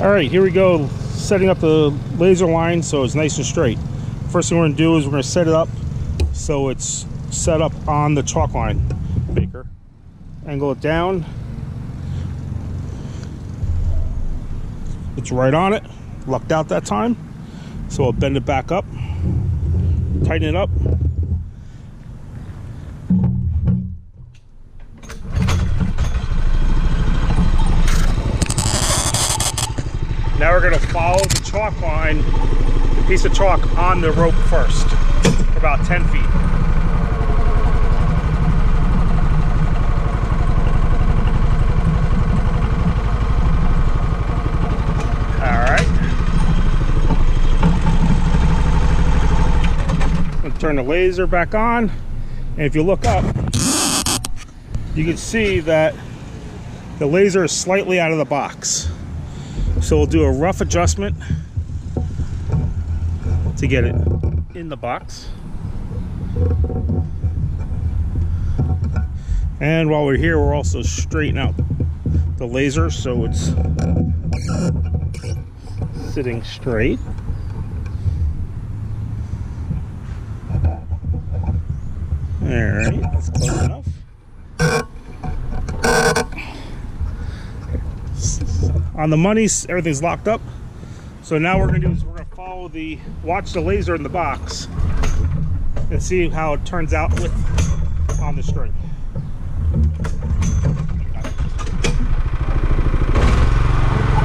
All right, here we go, setting up the laser line so it's nice and straight. First thing we're gonna do is we're gonna set it up so it's set up on the chalk line, Baker. Angle it down. It's right on it, lucked out that time. So I'll bend it back up, tighten it up. Now we're gonna follow the chalk line, the piece of chalk on the rope first, for about 10 feet. All right. I'll turn the laser back on, and if you look up, you can see that the laser is slightly out of the box. So we'll do a rough adjustment to get it in the box. And while we're here, we're also straightening out the laser so it's sitting straight. All right, that's close enough. On the monies, everything's locked up. So now we're gonna do is we're gonna follow the, watch the laser in the box and see how it turns out with on the string.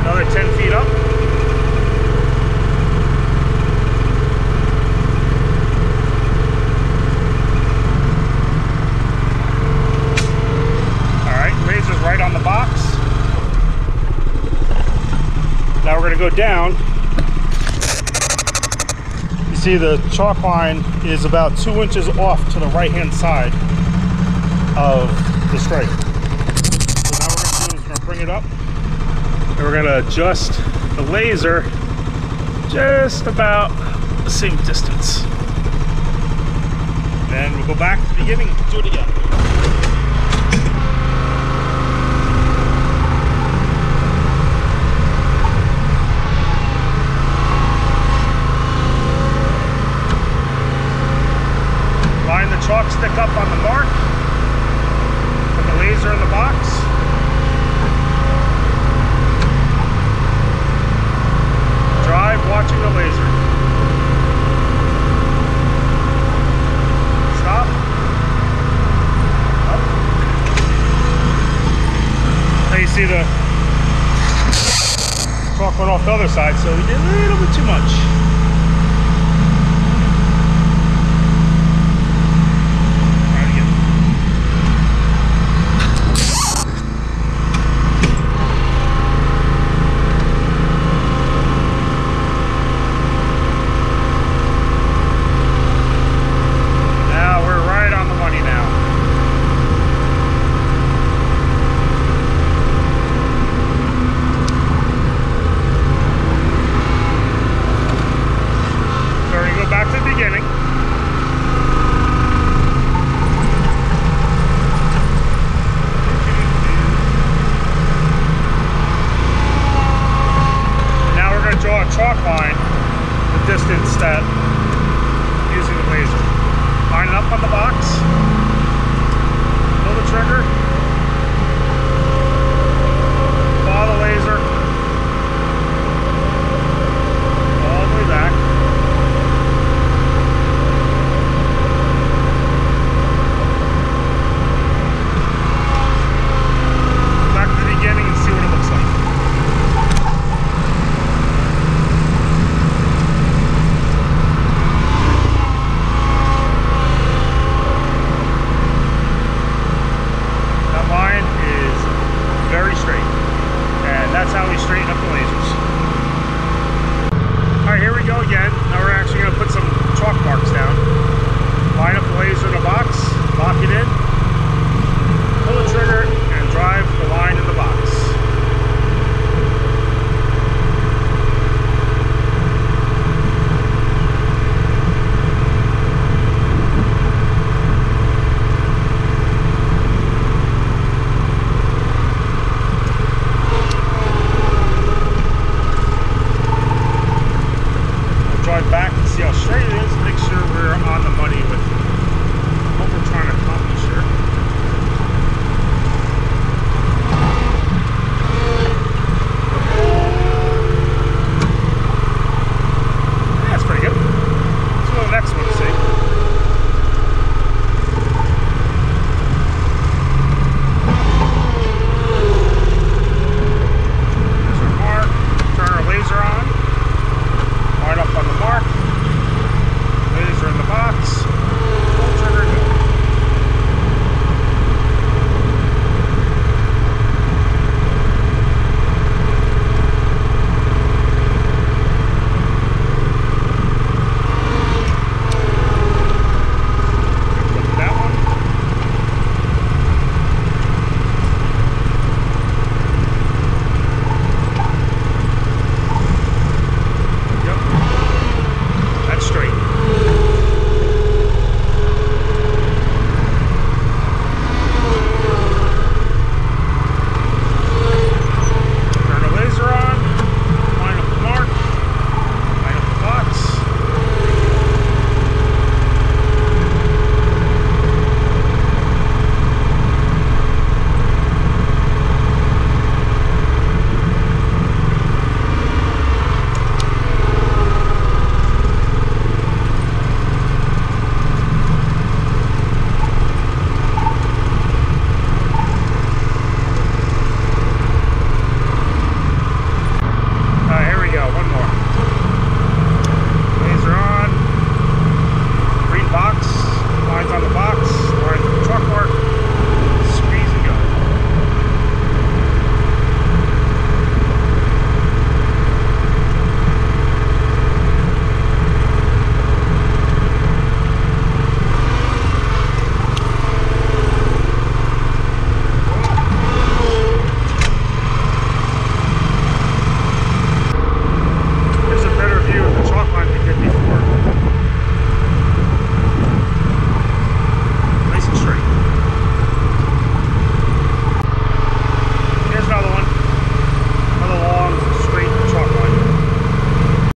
Another 10 feet up. All right, laser's right on the box. We're gonna go down. You see the chalk line is about two inches off to the right-hand side of the strike. So now we're gonna do is we're gonna bring it up and we're gonna adjust the laser just about the same distance. Then we'll go back to the beginning and do it again. Chalk stick up on the mark. Put the laser in the box. Drive watching the laser. Stop. Up. Now you see the chalk went off the other side, so we did a little bit too much. Try it again. Now we're right on the money now. So we go back to the beginning. Now we're going to draw a chalk line, the distance that using the laser. Line it up on the box. Pull the trigger. Follow the laser.